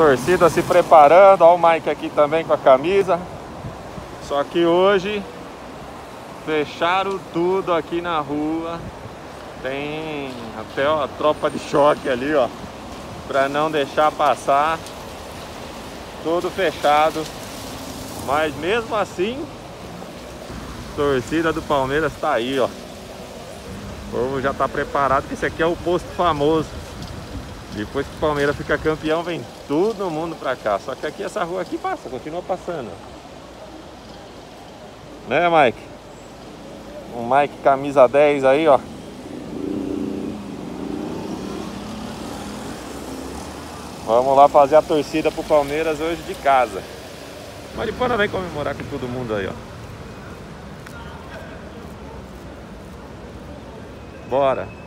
torcida se preparando, ó o Mike aqui também com a camisa. Só que hoje fecharam tudo aqui na rua. Tem até ó, a tropa de choque ali, ó, para não deixar passar. Tudo fechado. Mas mesmo assim, torcida do Palmeiras tá aí, ó. O povo já tá preparado, que esse aqui é o posto famoso. Depois que o Palmeiras fica campeão, vem todo mundo pra cá. Só que aqui essa rua aqui passa, continua passando. Né, Mike? Um Mike camisa 10 aí, ó. Vamos lá fazer a torcida pro Palmeiras hoje de casa. Maripana vem comemorar com todo mundo aí, ó. Bora.